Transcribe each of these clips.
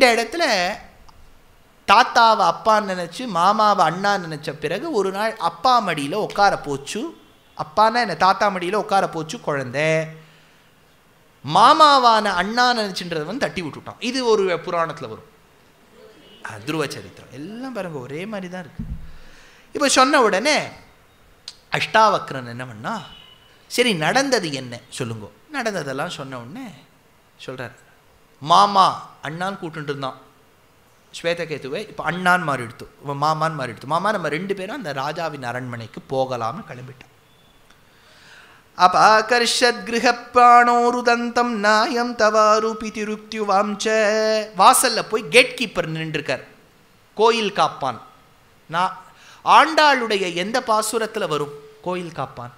இந்த இடத்துல தாத்தாவை அப்பா நினச்சி மாமாவை அண்ணா நினச்ச பிறகு ஒரு நாள் அப்பா மடியில் உட்கார போச்சு. அப்பான்னா என்ன? தாத்தா மடியில் உட்கார போச்சு குழந்தை. மாமாவான அண்ணா நினச்சின்றதை வந்து தட்டி விட்டுட்டான். இது ஒரு புராணத்தில் வரும். துருவ சரித்திரம் எல்லாம் பாருங்க ஒரே மாதிரி தான் இருக்கு. இப்போ சொன்ன உடனே அஷ்டாவக்ரன் என்ன பண்ணா சரி நடந்தது என்ன? சொல்லுங்க. நடந்ததெல்லாம் சொன்ன உடனே சொல்கிறார் மாமா அண்ணான்னு கூப்பிட்டு இருந்தான். ஸ்வேதகேதுவை இப்போ அண்ணான் மாறி எடுத்து இவன் மாமான்னு மாறி எடுத்து மாமா நம்ம ரெண்டு பேரும் அந்த ராஜாவின் அரண்மனைக்கு போகலாம்னு கிளம்பிட்டோம். அபாகர்ஷத் கிரகப்பிராணோருதந்தம் நாயம் தவாரு திருப்தியுவாம் ச. வாசலில் போய் கேட் கீப்பர் நின்றுருக்கார். கோயில் காப்பான். நான் ஆண்டாளுடைய எந்த பாசுரத்தில் வரும்? கோயில் காப்பான்.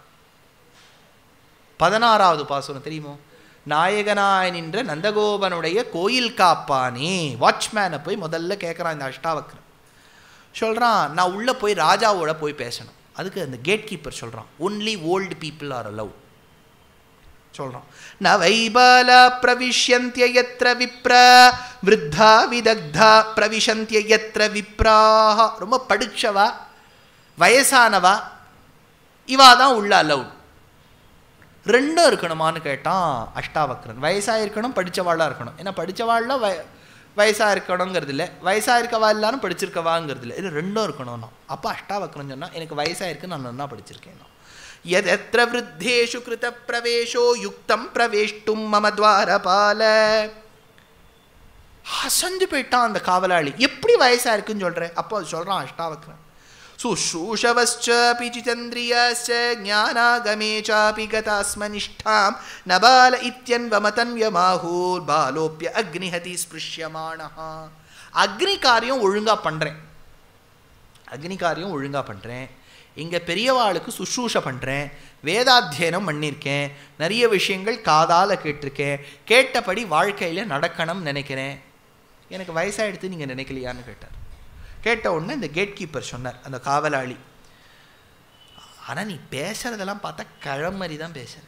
பதினாறாவது பாசுரம் தெரியுமோ? நாயகனாய் நின்ற நந்தகோபனுடைய கோயில் காப்பானே. வாட்ச்மேனை போய் முதல்ல கேட்குறான் இந்த அஷ்டாவக்ரன் சொல்கிறான் நான் உள்ளே போய் ராஜாவோட போய் பேசணும். அதுக்கு அந்த கேட் கீப்பர் சொல்கிறான் only old people are allow சொல்கிறான் ந வைபால பிரவிஷ்யந்திய எத்திர விப்ர விருத்தா விதக்தா பிரவிஷந்திய எத்திர விப்ராக ரொம்ப படிச்சவா வயசானவா இவா தான் உள்ள அலவுட் ரெண்டும் இருக்கணுமான்னு கேட்டான் அஷ்டாவக்ரன். வயசாக இருக்கணும் படித்தவாளாக இருக்கணும். ஏன்னா படித்தவாள்லாம் வய வயசாக இருக்கணுங்கிறது இல்லை வயசாக இருக்கவா எல்லாரும் படிச்சிருக்கவாங்கிறது இல்லை இது ரெண்டும் இருக்கணும்னா. அப்போ அஷ்டாவக்ரன் சொன்னால் எனக்கு வயசாக இருக்கு நான் நல்லா படிச்சிருக்கேன் எதெத்திர விருத்தேஷு கிருத பிரவேஷோ யுக்தம் பிரவேஷ்டும் மம துவாரபால. அசந்து போயிட்டான் அந்த காவலாளி. எப்படி வயசாக இருக்குன்னு சொல்கிறேன் அப்போ அது சொல்கிறான் அஷ்டாவக்ரன். சுஷூஷவச்சபி ஜிதந்திரியாச்ச ஞானாகமே சாபி கதாஸ்மனிஷ்டாம் நபால இத்தியன்வமதன்யமாகூர் பாலோப்பிய அக்னிஹதி ஸ்பிருஷ்யமானஹா அக்னி காரியம் ஒழுங்காக பண்ணுறேன் அக்னி காரியம் ஒழுங்காக பண்ணுறேன் இங்கே பெரியவாளுக்கு சுஷ்ரூஷ பண்ணுறேன் வேதாத்தியனம் பண்ணியிருக்கேன் நிறைய விஷயங்கள் காதால் கேட்டிருக்கேன். கேட்டபடி வாழ்க்கையில் நடக்கணும்னு நினைக்கிறேன். எனக்கு வயசாகிடுத்து நீங்கள் நினைக்கலையான்னு கேட்டார். கேட்ட உடனே இந்த கேட் கீப்பர் சொன்னார் அந்த காவலாளி. ஆனால் நீ பேசுறதெல்லாம் பார்த்தா கழம் மாதிரி தான் பேசுற.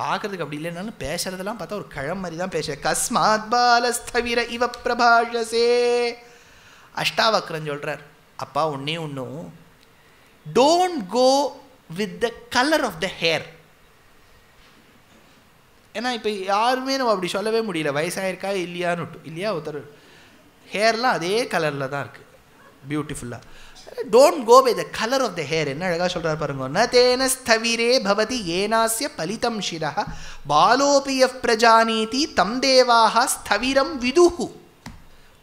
பார்க்கறதுக்கு அப்படி இல்லைனாலும் பேசுறதெல்லாம் பார்த்தா ஒரு கழம் மாதிரி தான் பேசுற. கஸ்மாத் பாலஸ்தவிர இவ பிரபாஷசே. அஷ்டாவக்ரன் சொல்கிறார் அப்பா ஒன்றே ஒன்றும் don't go with the colour of the hair ஏன்னா இப்போ யாருமே நம்ம அப்படி சொல்லவே முடியல. வயசாயிருக்கா இல்லையான்னு இல்லையா ஒருத்தர் ஹேர்லாம் அதே கலரில் தான் இருக்குது பியூட்டிஃபுல்லாக don't go by the colour of the hair என்ன அழகாக சொல்கிறார் பாருங்க. ந தேன ஸ்தவிரே பவதி ஏனாசிய பலிதம் ஷிரா பாலோபிய பிரஜானீதி தம் தேவாக ஸ்தவிரம் விதுகு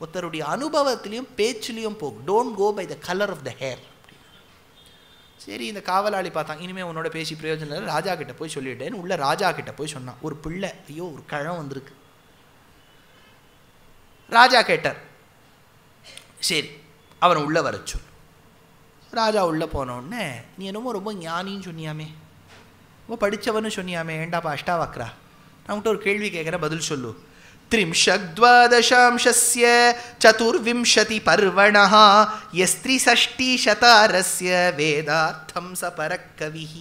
ஒருத்தருடைய அனுபவத்திலையும் பேச்சுலேயும் போகும். Don't go by the colour of the hair சரி இந்த காவலாளி பார்த்தாங்க இனிமேல் உன்னோட பேசி பிரயோஜனம் இல்லை. ராஜா கிட்ட போய் சொல்லிட்டேன்னு உள்ள ராஜா கிட்ட போய் சொன்னான். ஒரு பிள்ளை. ஐயோ ஒரு கழம் வந்திருக்கு. ராஜா கேட்டார். சரி அவனை உள்ளே வர சொல் ராஜா உள்ளே போனோடனே நீ என்னமோ ரொம்ப ஞானின்னு சொன்னியாமே ரொம்ப படித்தவனு சொன்னியாமே ஏண்டாப்பா அஷ்டாவக்ரா நான் உன்கிட்ட ஒரு கேள்வி கேட்குறேன் பதில் சொல்லு त्रिंशद्वादशांशस्य चतुर्विंशतिपर्वणः यस्त्रिषष्टिशतारस्य वेदार्थं स परकविः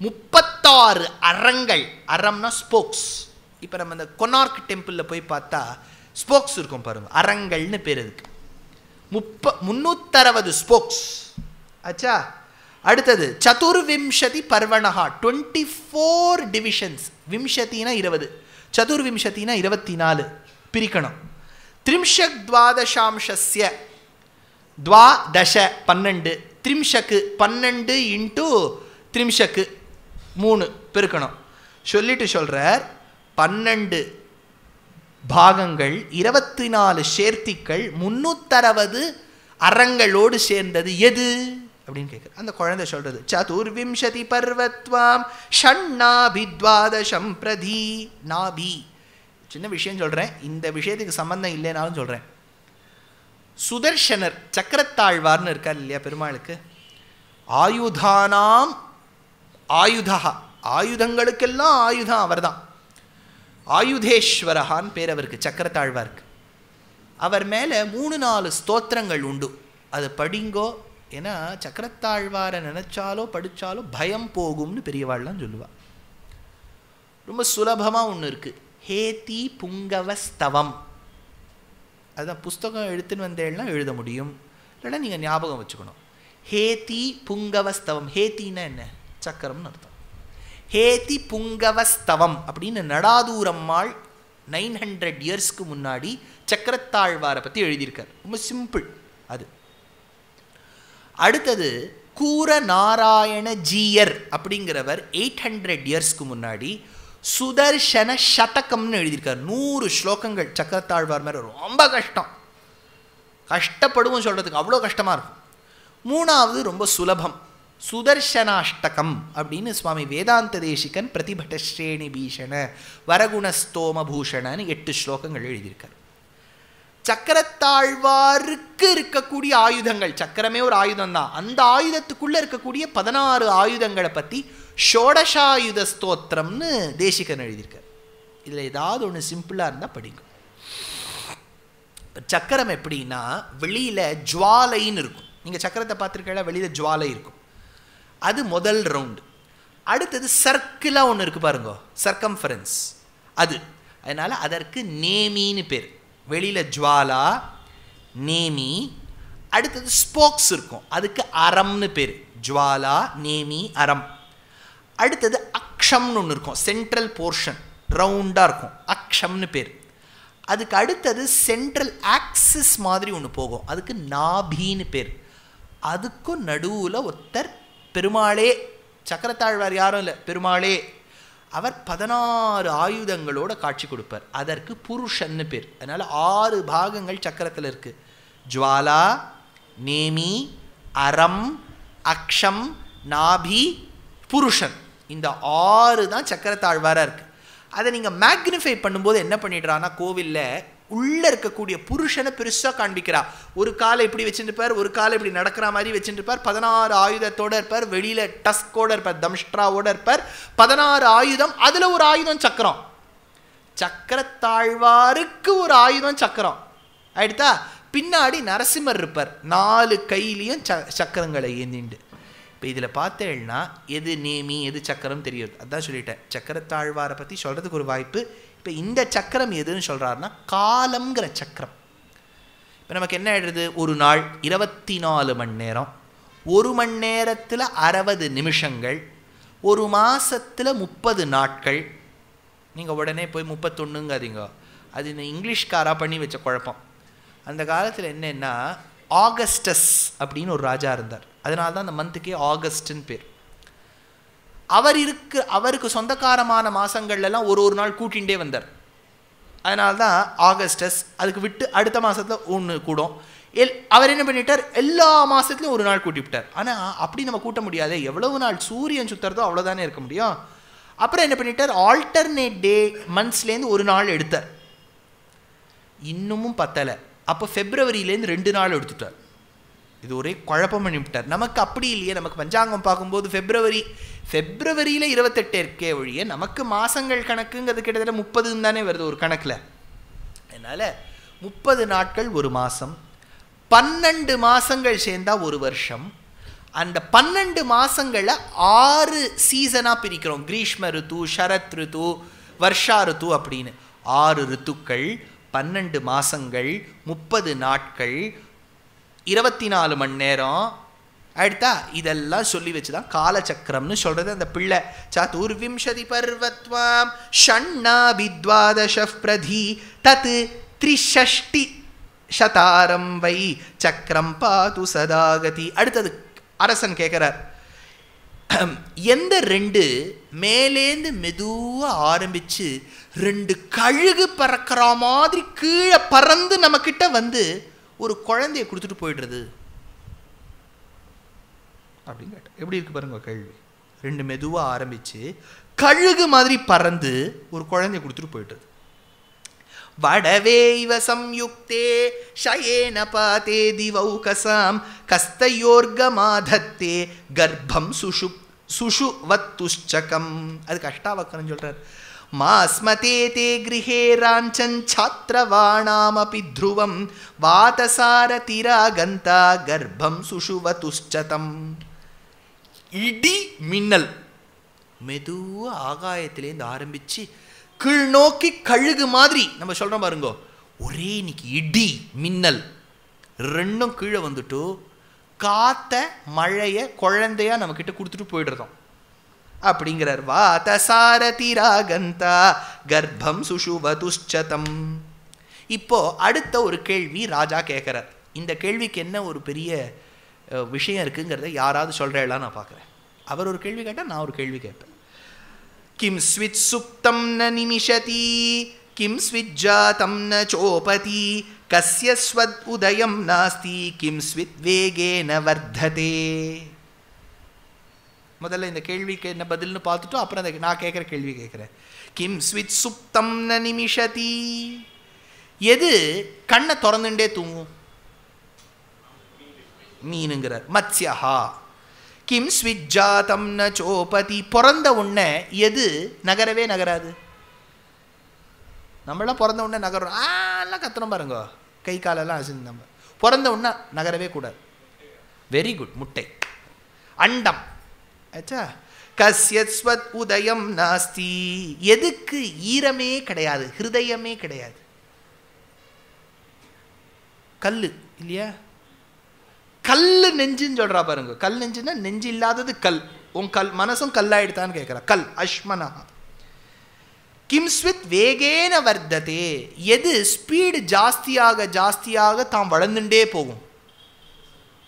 முப்பத்தாறு அறங்கள் அறம்னா ஸ்போக்ஸ் இப்போ நம்ம இந்த கொனார்க் டெம்பிளில் போய் பார்த்தா ஸ்போக்ஸ் இருக்கும் பாருங்க. அறங்கள்னு பேர் இருக்கு முப்ப முன்னூத்தறுபது ஸ்போக்ஸ். ஆச்சா அடுத்தது சதுர்விம்சதி பர்வணஹா டுவெண்ட்டி ஃபோர் டிவிஷன்ஸ் விம்சத்தினா இருபது. சதுர்விம்சத்தினா இருபத்தி நாலு பிரிக்கணும். த்ரிம்ஷக் துவாதசாம்சஸ்ய துவா தச பன்னெண்டு. த்ரிம்ஷக்கு பன்னெண்டு இன்ட்டு த்ரிம்ஷக்கு மூணு. பெருக்கணும். சொல்லிட்டு சொல்கிறார் பன்னெண்டு. பாகங்கள் இருபத்தி நாலு சேர்த்திக்கள் முன்னூத்தறுபது அறங்களோடு சேர்ந்தது. எது? அப்படின்னு கேட்குற அந்த குழந்தை சொல்றது சதுர்விம்சதி பர்வத்வாம் ஷண்ணாபித்வாதசம் பிரதி நாபி. சின்ன விஷயம் சொல்கிறேன் இந்த விஷயத்துக்கு சம்பந்தம் இல்லைனாலும் சொல்கிறேன் சுதர்ஷனர் சக்கரத்தாழ்வார்னு இருக்கார் இல்லையா பெருமாளுக்கு? ஆயுதானாம் ஆயுதா ஆயுதங்களுக்கெல்லாம் ஆயுதம் அவர்தான். ஆயுதேஸ்வரஹான் பேர் அவருக்கு சக்கரத்தாழ்வார்க்கு. அவர் மேலே மூணு நாலு ஸ்தோத்திரங்கள் உண்டு. அது படிங்கோ ஏன்னா சக்கரத்தாழ்வாரை நினச்சாலோ படித்தாலோ பயம் போகும்னு பெரியவாள்லாம் சொல்லுவாள் ரொம்ப சுலபமாக ஒன்று இருக்குது ஹேதி புங்கவஸ்தவம். அதுதான் புஸ்தகம் எடுத்துன்னு வந்தேன்னா எழுத முடியும். இல்லைன்னா நீங்கள் ஞாபகம் வச்சுக்கணும். ஹேதி புங்கவஸ்தவம். ஹேத்தின்னா என்ன? சக்கரம்னு அர்த்தம். ஹேதி புங்கவஸ்தவம் அப்படின்னு நடாதூரம்மாள் நைன் ஹண்ட்ரட் இயர்ஸ்க்கு முன்னாடி சக்கரத்தாழ்வாரை பற்றி எழுதியிருக்கார். ரொம்ப சிம்பிள் அது. அடுத்தது கூர நாராயண ஜீயர் அப்படிங்கிறவர் எயிட் ஹண்ட்ரட் இயர்ஸ்க்கு முன்னாடி சுதர்ஷன சதகம்னு எழுதியிருக்கார். நூறு ஸ்லோகங்கள் சக்கரத்தாழ்வார் மேலே. ரொம்ப கஷ்டம். கஷ்டப்படுவோம் சொல்கிறதுக்கு அவ்வளோ கஷ்டமாக இருக்கும். மூணாவது ரொம்ப சுலபம். சுதர்ஷனாஷ்டகம் அப்படின்னு சுவாமி வேதாந்த தேசிகன் பிரதிபட்டஸ்ரேணி பீஷண வரகுணஸ்தோம பூஷணன்னு எட்டு ஸ்லோகங்கள் எழுதியிருக்கார். சக்கரத்தாழ்வாருக்கு இருக்கக்கூடிய ஆயுதங்கள் சக்கரமே ஒரு ஆயுதம் தான் அந்த ஆயுதத்துக்குள்ள இருக்கக்கூடிய பதினாறு ஆயுதங்களை பற்றி ஷோடஷாயுத ஸ்தோத்திரம்னு தேசிகன் எழுதியிருக்கார். இதில் ஏதாவது ஒன்று சிம்பிளாக இருந்தால் படிங்க. இப்போ சக்கரம் எப்படின்னா வெளியில் ஜுவாலைன்னு இருக்கும். நீங்கள் சக்கரத்தை பார்த்துருக்கல வெளியில் ஜுவாலை இருக்கும். அது முதல் ரவுண்டு அடுத்தது சர்க்கிளாக ஒன்று இருக்குது பாருங்க. சர்க்கம்ஃபரன்ஸ் அது. அதனால் அதற்கு நேமின்னு பேர். வெளியில் ஜுவாலா நேமி அடுத்தது ஸ்போக்ஸ் இருக்கும். அதுக்கு அறம்னு பேர். ஜுவாலா நேமி அறம். அடுத்தது அக்ஷம்னு ஒன்று இருக்கும். சென்ட்ரல் போர்ஷன் ரவுண்டாக இருக்கும். அக்ஷம்னு பேர். அதுக்கு அடுத்தது சென்ட்ரல் ஆக்சிஸ் மாதிரி ஒன்று போகும். அதுக்கு நாபின்னு பேர். அதுக்கும் நடுவில் ஒருத்தர் பெருமாளே சக்கரத்தாழ்வார் யாரும் இல்லை பெருமாளே. அவர் பதினாறு ஆயுதங்களோட காட்சி கொடுப்பார். அதற்கு புருஷன்னு பேர். அதனால் ஆறு பாகங்கள் சக்கரத்தில் இருக்குது ஜுவாலா நேமி அறம் அக்ஷம் நாபி புருஷன். இந்த ஆறு தான் சக்கரத்தாழ்வாராக இருக்குது அதை நீங்கள் மேக்னிஃபை பண்ணும்போது என்ன பண்ணிடுறான்னா கோவிலில் உள்ளே இருக்கக்கூடிய புருஷனை பெருசாக காண்பிக்கிறா. ஒரு காலை இப்படி வச்சுருப்பார் ஒரு காலை இப்படி நடக்கிற மாதிரி வச்சுருப்பார் பதினாறு ஆயுதத்தோடு இருப்பார் வெளியில் டஸ்கோட இருப்பார் தம்ஷ்ட்ராவோட இருப்பார். பதினாறு ஆயுதம் அதில் ஒரு ஆயுதம் சக்கரம். சக்கரத்தாழ்வாருக்கு ஒரு ஆயுதம் சக்கரம். ஆயிடுதா? பின்னாடி நரசிம்மர் இருப்பார். நாலு கையிலையும் ச சக்கரங்களை ஏந்திண்டு. இப்போ இதில் பார்த்தேன்னா எது நேமி எது சக்கரம் தெரியுது. அதான் சொல்லிட்டேன். சக்கரத்தாழ்வாரை பற்றி சொல்கிறதுக்கு ஒரு வாய்ப்பு இப்போ இந்த சக்கரம் எதுன்னு சொல்கிறாருன்னா காலம்ங்கிற சக்கரம். இப்போ நமக்கு என்ன ஆயிடுறது ஒரு நாள் இருபத்தி நாலு மணி நேரம். ஒரு மணி நேரத்தில் அறுபது நிமிஷங்கள். ஒரு மாதத்தில் முப்பது நாட்கள். நீங்கள் உடனே போய் முப்பத்தொன்னுங்காதீங்க. அது இந்த இங்கிலீஷ்காராக பண்ணி வச்ச குழப்பம். அந்த காலத்தில் என்னென்னா ஆகஸ்டஸ் அப்படின்னு ஒரு ராஜா இருந்தார். அதனால தான் அந்த மந்த்துக்கே ஆகஸ்ட்டுன்னு பேர். அவர் இருக்கு அவருக்கு சொந்தக்காரமான மாதங்கள்லாம் ஒரு ஒரு நாள் கூட்டிகிட்டே வந்தார். அதனால தான் ஆகஸ்டஸ் அதுக்கு விட்டு அடுத்த மாதத்தில் ஒன்று கூடும். எல் அவர் என்ன பண்ணிட்டார்? எல்லா மாதத்துலையும் ஒரு நாள் கூட்டி விட்டார் ஆனால் அப்படி நம்ம கூட்ட முடியாது. எவ்வளவு நாள் சூரியன் சுற்றுறதோ அவ்வளோதானே இருக்க முடியும். அப்புறம் என்ன பண்ணிட்டார்? ஆல்டர்னேட் டே மந்த்ஸ்லேருந்து ஒரு நாள் எடுத்தார். இன்னமும் பத்தலை. அப்போ ஃபெப்ரவரியிலேருந்து ரெண்டு நாள் எடுத்துட்டார். இது ஒரே குழப்பம் பண்ணிவிட்டார் நமக்கு அப்படி இல்லையே நமக்கு பஞ்சாங்கம் பார்க்கும்போது ஃபெப்ரவரி ஃபெப்ரவரியில் இருபத்தெட்டு இருக்கே ஒழிய நமக்கு மாதங்கள் கணக்குங்கிறது கிட்டத்தட்ட முப்பதுன்னு தானே வருது ஒரு கணக்கில். அதனால் முப்பது நாட்கள் ஒரு மாதம் பன்னெண்டு மாதங்கள் சேர்ந்தா ஒரு வருஷம். அந்த பன்னெண்டு மாதங்களை ஆறு சீசனாக பிரிக்கிறோம். கிரீஷ்ம ரித்து சரத் ரித்து வர்ஷா ரித்து அப்படின்னு. ஆறு ரித்துக்கள் பன்னெண்டு மாதங்கள் முப்பது நாட்கள் இருபத்தி நாலு மணி நேரம். அடுத்தா இதெல்லாம் சொல்லி வச்சு தான் காலச்சக்கரம்னு சொல்கிறது அந்த பிள்ளை. சதுர்விம்சதி பர்வத்வாம் ஷண்ணா வித்வாதச பிரதி தத் த்ரிஷஷ்டி சதாரம் வை சக்கரம் பாது சதாகதி. அடுத்தது அரசன் கேட்குறார் எந்த ரெண்டு மேலேந்து மெதுவாக ஆரம்பித்து ரெண்டு கழுகு பறக்கிற மாதிரி கீழே பறந்து நம்மக்கிட்ட வந்து ஒரு குழந்தைய கொடுத்துட்டு போயிடுறது. அப்படின்னு கேட்டேன். எப்படி இருக்கு பாருங்க கேள்வி. ரெண்டு மெதுவாக ஆரம்பித்து கழுகு மாதிரி பறந்து ஒரு குழந்தைய கொடுத்துட்டு போயிடுறது. வடவே இவ சம்யுக்தே ஷயேன பாதே திவௌகசாம் கஸ்தயோர்கமாதத்தே கர்ப்பம் சுஷு சுஷு வத்துஷ்சகம் அதுக்கு அஷ்டாவக்கரம் மா ஸ்மதே தே கிரகே ராஞ்சன் சாத்திரவாணாமபி த்ருவம் வாதசார திராகந்தா கர்ப்பம் சுஷுவதுஷ்சதம் இடி மின்னல். மெதுவாக ஆகாயத்திலேருந்து ஆரம்பித்து கீழ் நோக்கி கழுகு மாதிரி. நம்ம சொல்கிறோம் பாருங்கோ. ஒரே இன்னைக்கு இடி மின்னல். ரெண்டும் கீழே வந்துட்டு காத்த மழையை குழந்தையாக நம்மக்கிட்ட கொடுத்துட்டு போயிடுறோம் அப்படிங்கிறார். வாத சாரதி ராகந்தா கர்ப்பம் சுஷுவ துஷ்சதம் இப்போ அடுத்த ஒரு கேள்வி ராஜா கேட்குறார். இந்த கேள்விக்கு என்ன ஒரு பெரிய விஷயம் இருக்குங்கிறத யாராவது சொல்கிறேளான்னு நான் பார்க்குறேன். அவர் ஒரு கேள்வி கேட்டால் நான் ஒரு கேள்வி கேட்பேன். கிம் ஸ்வித் சுப்தம் ந நிமிஷதி கிம் ஸ்விஜாத்தம் ந சோபதி கசிய ஸ்வத் உதயம் நாஸ்தி கிம் ஸ்வித் வேகேன வர்த்ததே. முதல்ல இந்த கேள்விக்கு என்ன பதில்னு பார்த்துட்டு அப்புறம் அந்த நான் கேட்குற கேள்வி கேட்குறேன். கிம் ஸ்வித் சுப்தம் ந நிமிஷதி. எது கண்ணை திறந்துட்டே தூங்கும்? மீனுங்கிறார். மத்ஸ்யஹா. கிம் ஸ்விஜாதம் ந சோபதி. பிறந்த உடனே எது நகரவே நகராது? நம்மளாம் பிறந்த உடனே நகரம் ஆலாம் கத்துறோம் பாருங்க. கை காலெல்லாம் அசிந்து நம்ம. பிறந்த உடனே நகரவே கூடாது. வெரி குட் முட்டை. அண்டம். ஆச்சா கஸ்யஸ்வத் உதயம் நாஸ்தி. எதுக்கு ஈரமே கிடையாது ஹிருதயமே கிடையாது. கல்லு இல்லையா? கல் நெஞ்சுன்னு சொல்றா பாருங்க. கல் நெஞ்சுன்னா நெஞ்சு இல்லாதது கல். உன் கல் மனசும் கல்லாயிடுதான்னு கேட்குறா கல் அஷ்மனா. கிம் ஸ்வித் வேகேன வர்த்ததே. எது ஸ்பீடு ஜாஸ்தியாக ஜாஸ்தியாக தாம் வளர்ந்துட்டே போகும்.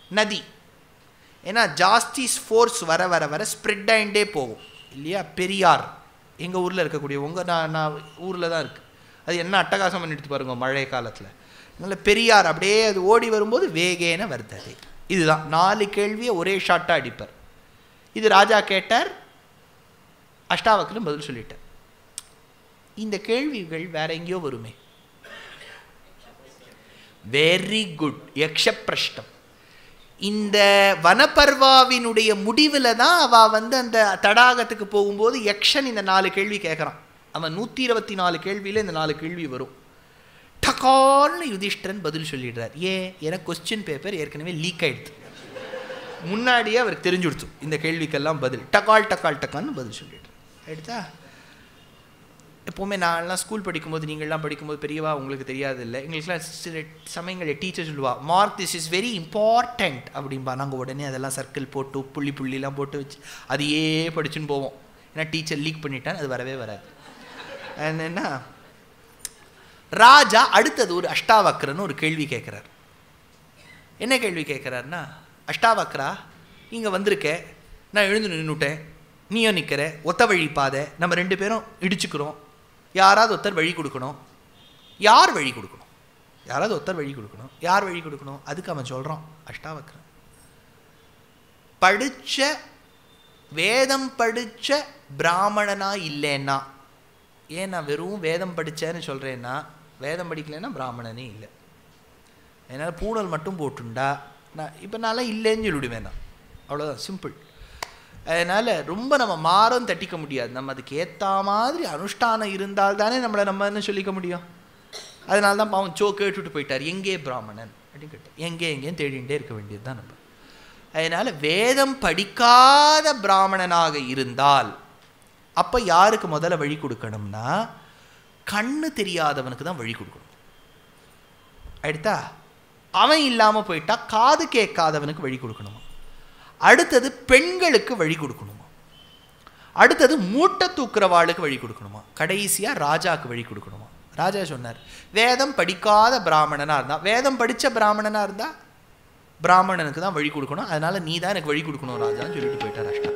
நதி. ஏன்னா ஜாஸ்தி ஸ்போர்ஸ் வர வர வர ஸ்ப்ரெட் ஆகிட்டே போகும். இல்லையா? பெரியார். எங்கள் ஊரில் இருக்கக்கூடிய உங்கள் நான் நான் ஊரில் தான் இருக்குது அது என்ன அட்டகாசம் பண்ணிட்டு பாருங்க மழை காலத்தில். அதனால் பெரியார் அப்படியே அது ஓடி வரும்போது வேகேன வருத்தது. இதுதான். நாலு கேள்வியை ஒரே ஷாட்டாக அடிப்பார். இது ராஜா கேட்டார். அஷ்டாவக்கிலும் பதில் சொல்லிட்டார். இந்த கேள்விகள் வேற எங்கேயோ வருமே. வெரி குட் யக்ஷப்பிரஷ்டம். இந்த வனப்பர்வாவினுடைய முடிவில் தான் அவள் வந்து அந்த தடாகத்துக்கு போகும்போது யக்ஷன் இந்த நாலு கேள்வி கேட்குறான் அவன் நூற்றி இருபத்தி நாலு கேள்வியில் இந்த நாலு கேள்வி வரும். டகால்னு யுதிஷ்டரன் பதில் சொல்லிடுறார். ஏன்? என கொஸ்டின் பேப்பர் ஏற்கனவே லீக் ஆயிடுது. முன்னாடியே அவருக்கு தெரிஞ்சு கொடுத்து இந்த கேள்விக்கெல்லாம் பதில். டகால் டகால் டக்கான்னு பதில் சொல்லிடுறார். எடுத்தா? எப்போவுமே நான்லாம் ஸ்கூல் படிக்கும்போது நீங்கள்லாம் படிக்கும்போது பெரியவா உங்களுக்கு தெரியாது இல்லை எங்களுக்குலாம் சில சமயங்களில் டீச்சர் சொல்லுவா mark this is very important அப்படின்பா நாங்கள் உடனே அதெல்லாம் சர்க்கிள் போட்டு புள்ளி புள்ளிலாம் போட்டு வச்சு அதையே படிச்சுன்னு போவோம். ஏன்னா டீச்சர் லீக் பண்ணிட்டான் அது வரவே வராது. என்னன்னா ராஜா அடுத்தது ஒரு அஷ்டாவக்ரன்னு ஒரு கேள்வி கேட்குறார் என்ன கேள்வி கேட்குறாருன்னா அஷ்டாவக்ரா இங்கே வந்திருக்க நான் எழுந்து நின்றுட்டேன் நீயும் நிற்கிற ஒத்த வழி பாதை. நம்ம ரெண்டு பேரும் இடிச்சுக்கிறோம். யாராவது ஒருத்தர் வழி கொடுக்கணும். யார் வழி கொடுக்கணும்? யாராவது ஒருத்தர் வழி கொடுக்கணும். யார் வழி கொடுக்கணும்? அதுக்கு அவன் சொல்கிறான் அஷ்டாவக்கரன் படித்த வேதம் படித்த பிராமணனா இல்லைன்னா ஏன் நான் வெறும் வேதம் படித்தேன்னு சொல்கிறேன்னா வேதம் படிக்கலைன்னா பிராமணனே இல்லை. என்னால் பூணல் மட்டும் போட்டுண்டா. நான் இப்போ நான்லாம் இல்லைன்னு சொல்லிவிடுவேன் நான். அவ்வளோதான் சிம்பிள் அதனால் ரொம்ப நம்ம மாறம் தட்டிக்க முடியாது. நம்ம அதுக்கு ஏற்ற மாதிரி அனுஷ்டானம் இருந்தால் தானே நம்மளை நம்ம என்ன சொல்லிக்க முடியும்? அதனால தான் பாவம் சோ கேட்டுட்டு போயிட்டார். எங்கே பிராமணன்? அப்படின்னு கேட்டேன் எங்கே எங்கேயும் தேடிகிட்டே இருக்க வேண்டியது தான் நம்ம. அதனால் வேதம் படிக்காத பிராமணனாக இருந்தால் அப்போ யாருக்கு முதல்ல வழி கொடுக்கணும்னா கண்ணு தெரியாதவனுக்கு தான் வழி கொடுக்கணும். அடுத்தா அவன் இல்லாமல் போயிட்டா காது கேட்காதவனுக்கு வழி கொடுக்கணுமா? அடுத்தது பெண்களுக்கு வழி கொடுக்கணுமா? அடுத்தது மூட்டை தூக்குறவாளுக்கு வழி கொடுக்கணுமா? கடைசியாக ராஜாவுக்கு வழி கொடுக்கணுமா? ராஜா சொன்னார் வேதம் படிக்காத பிராமணனாக இருந்தால் வேதம் படித்த பிராமணனாக இருந்தால் பிராமணனுக்கு தான் வழி கொடுக்கணும். அதனால் நீ தான் எனக்கு வழி கொடுக்கணும் ராஜான்னு சொல்லிட்டு போயிட்டார் அஷ்டா